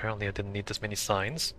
Apparently I didn't need this many signs.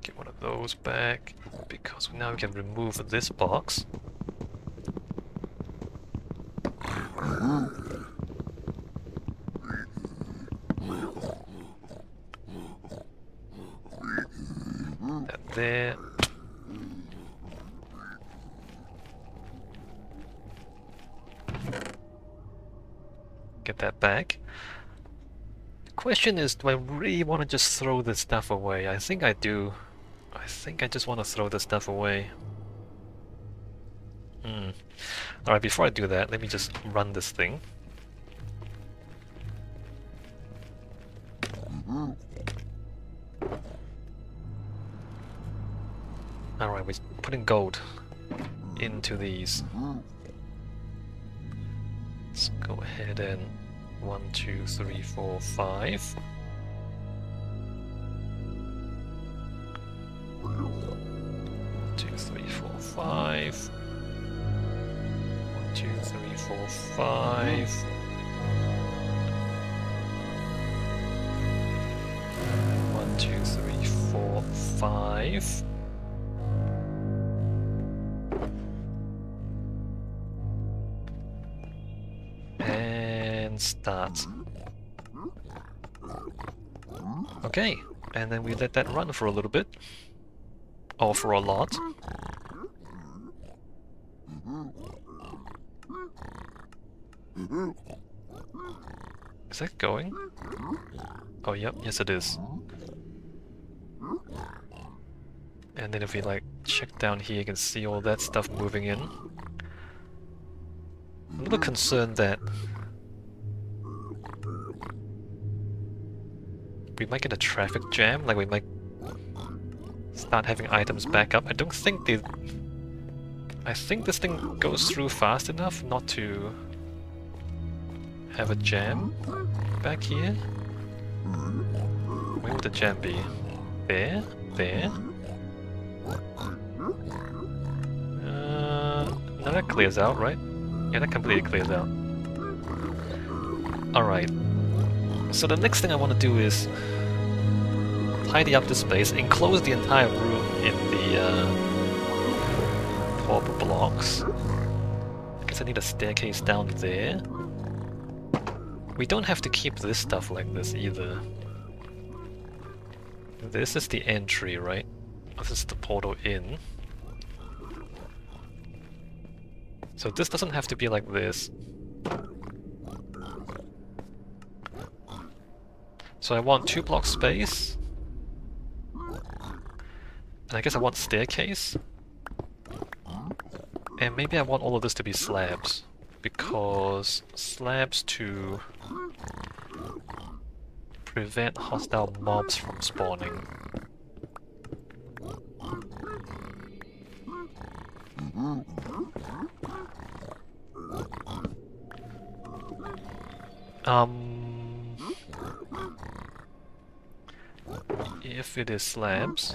Get one of those back, because now we can remove this box. Get that back. The question is, do I really want to just throw this stuff away? I think I do. I think I just want to throw this stuff away. Hmm. Alright, before I do that, let me just run this thing. Alright, we're putting gold into these. Let's go ahead and one, two, three, four, five. Two, three, four, five. One, two, three, four, five. One, two, three, four, five. Start. Okay, and then we let that run for a little bit. Or for a lot. Is that going? Oh, yep, yes it is. And then if we like check down here, you can see all that stuff moving in. I'm a little concerned that we might get a traffic jam, like we might start having items back up. I don't think the... I think this thing goes through fast enough not to have a jam back here. Where would the jam be? There? There? Uh, no, that clears out, right? Yeah, that completely clears out. Alright. So the next thing I want to do is tidy up the space, enclose the entire room in the uh, purpur blocks. I guess I need a staircase down there. We don't have to keep this stuff like this either. This is the entry, right? This is the portal in. So this doesn't have to be like this. So I want two block space. And I guess I want staircase. And maybe I want all of this to be slabs. Because slabs to prevent hostile mobs from spawning. Um, if it is slabs,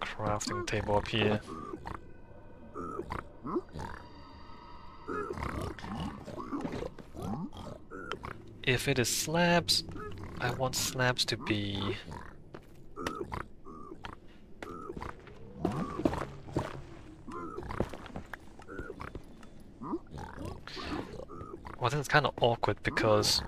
crafting table up here. If it is slabs, I want slabs to be... It's kind of awkward because...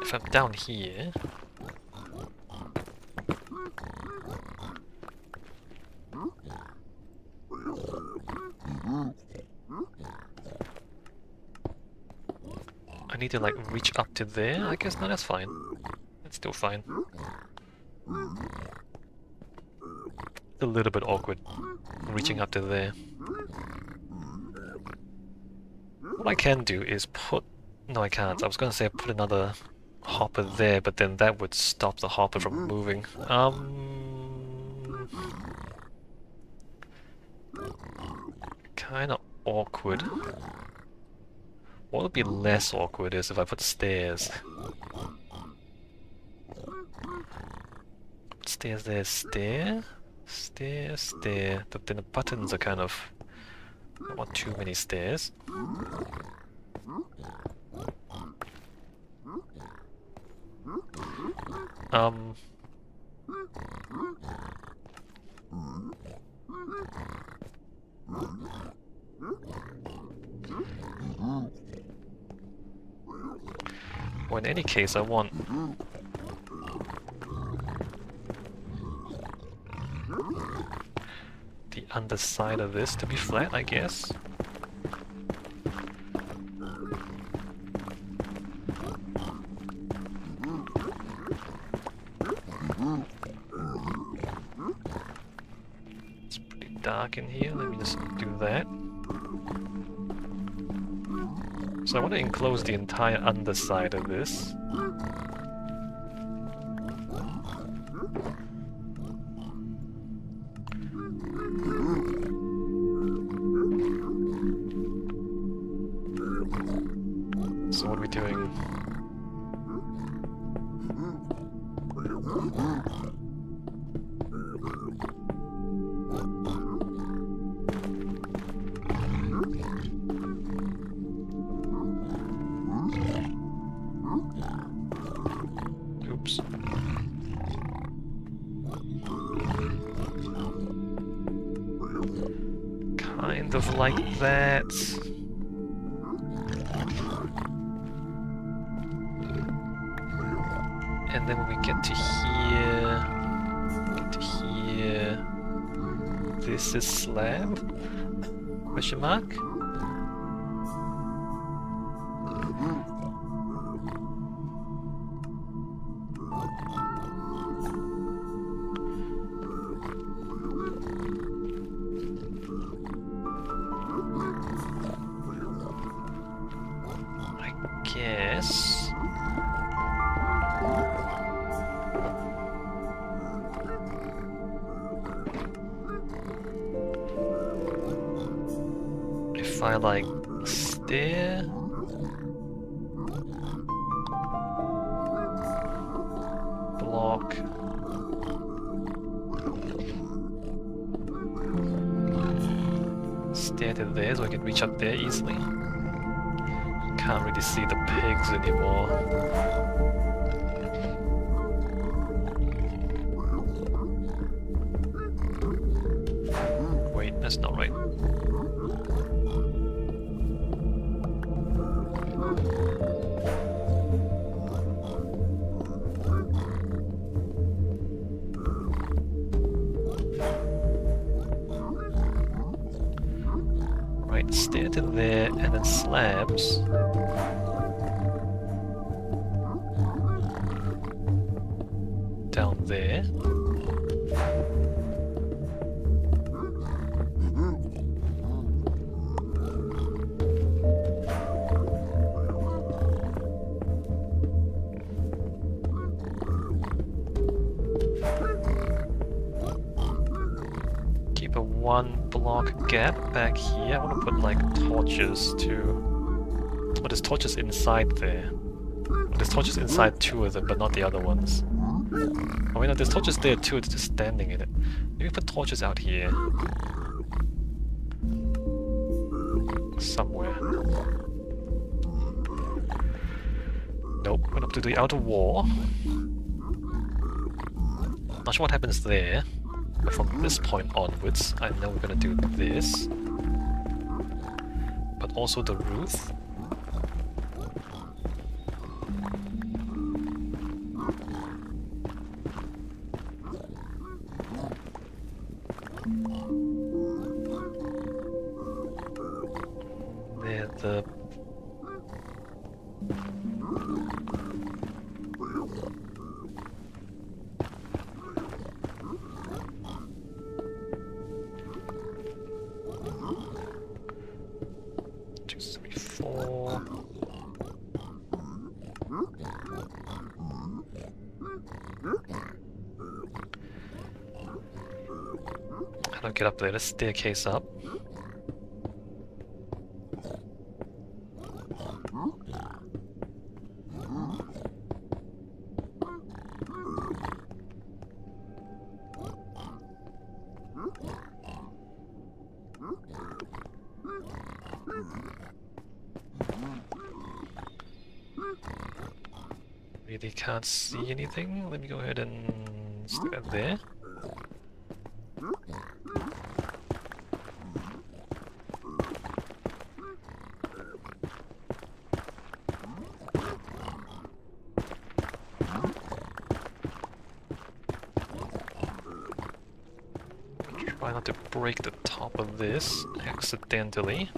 If I'm down here... I need to like reach up to there, I guess, no that's fine. That's still fine. A little bit awkward, reaching up to there. What I can do is put... No I can't, I was gonna say put another hopper there, but then that would stop the hopper from moving. Um... Kinda awkward. What would be less awkward is if I put stairs. Stairs there, stair, stair, stair. But then the buttons are kind of... Don't want too many stairs. Um... Well, in any case, I want... the underside of this to be flat, I guess. It's pretty dark in here, let me just do that. So I want to enclose the entire underside of this. Kind of like that. Slab? Question mark? Block. Stare to there so I can reach up there easily. Can't really see the pigs anymore. Wait, that's not right. Right, stair to there, and then slabs. Down there. Block gap back here. I want to put like torches to. Oh, there's torches inside there. There's torches inside two of them, but not the other ones. Oh wait, no, there's torches there too, it's just standing in it. Maybe put torches out here. Somewhere. Nope, went up to the outer wall. Not sure what happens there. From this point onwards, I know we're gonna do this. But also the roof. The get up there. Let's staircase up. Really can't see anything. Let me go ahead and stand there. Break the top of this accidentally.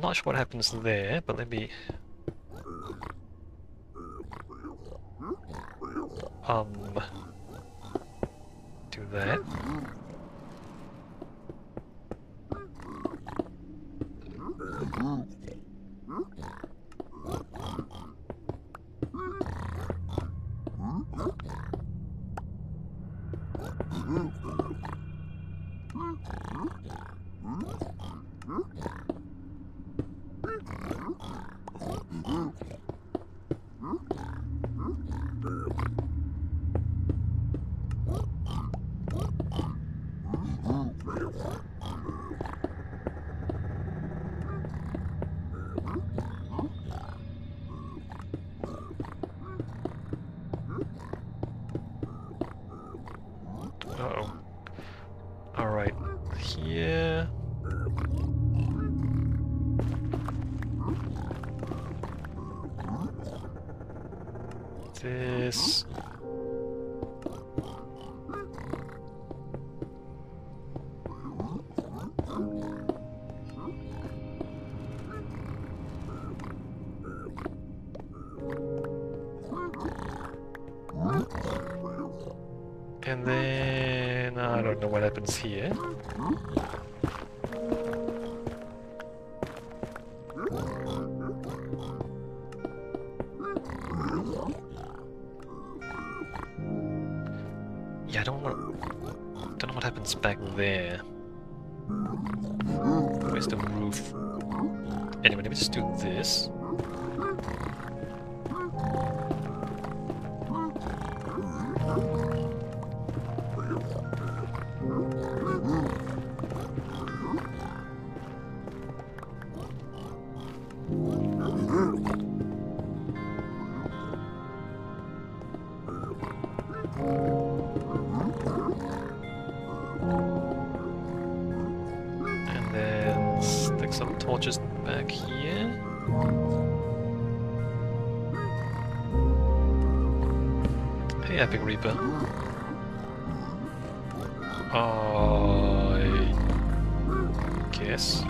Not sure what happens there, but let me... Um... what happens here. Yeah, I don't know. Don't know what happens back there. Where's the roof? Anyway, let me just do this. And then stick some torches back here. Hey, Epic Reaper. I guess.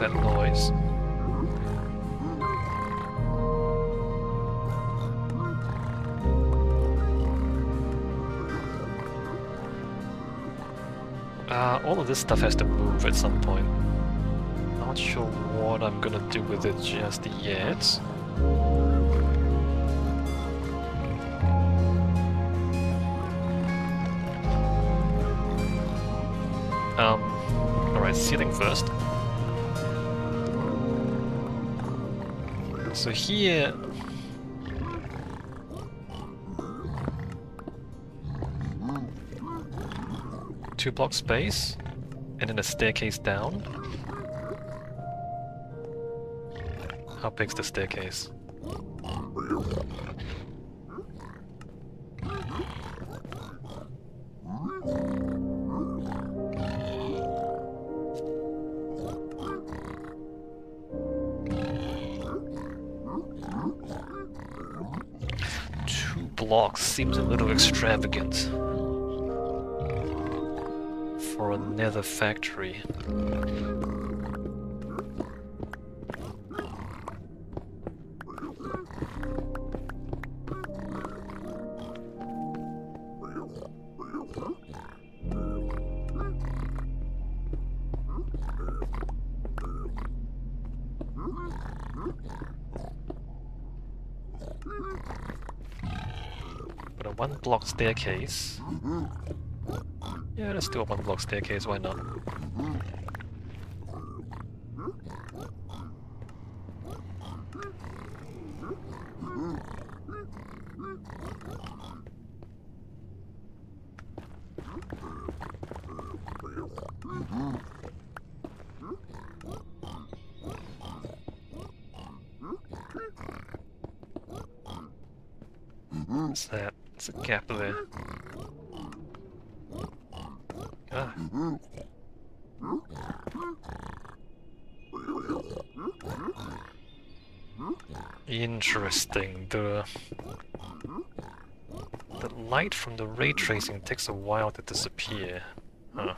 That noise. Uh, all of this stuff has to move at some point. Not sure what I'm gonna do with it just yet. Um, alright, ceiling first. So here... Two block space, and then a staircase down. How big's the staircase? Blocks seems a little extravagant for a nether factory. One block staircase. Yeah, let's do a one block staircase, why not? What's that? It's a there. Ah. Interesting. The the light from the ray tracing takes a while to disappear. Huh.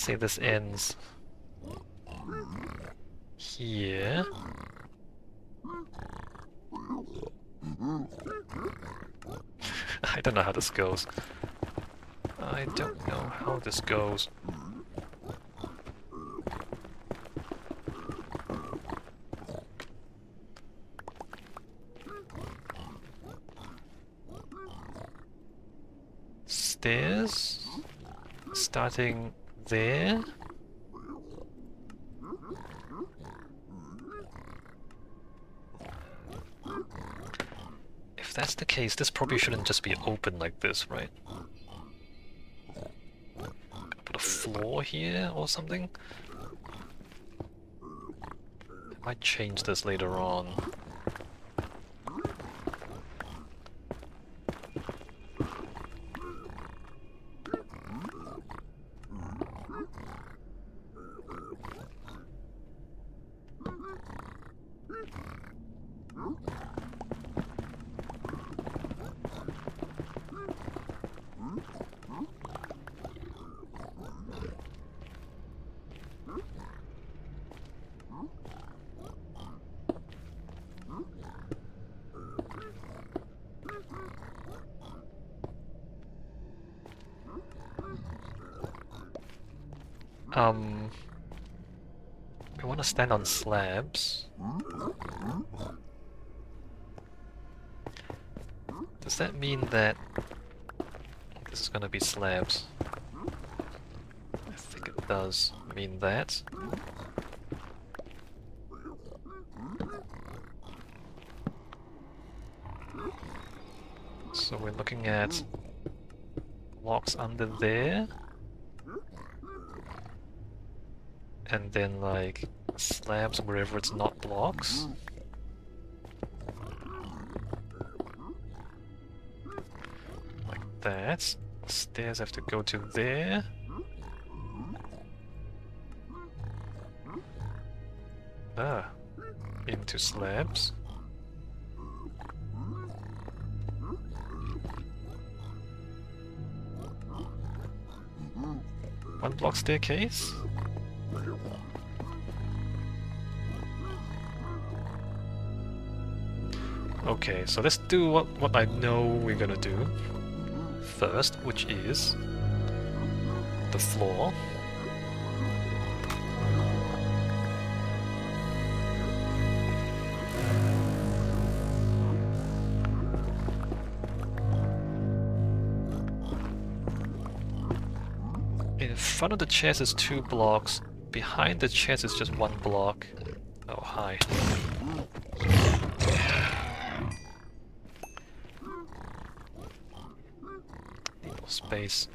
Say this ends here. I don't know how this goes. I don't know how this goes. Stairs? Starting there. If that's the case, this probably shouldn't just be open like this, right? Put a floor here or something? I might change this later on. Um, want to stand on slabs. Does that mean that this is going to be slabs? I think it does mean that. So we're looking at blocks under there. And then like slabs wherever it's not blocks. Like that. Stairs have to go to there. Ah, into slabs. One block staircase? Okay, so let's do what, what I know we're gonna do first, which is the floor. In front of the chest is two blocks, behind the chest is just one block. Oh, hi. space.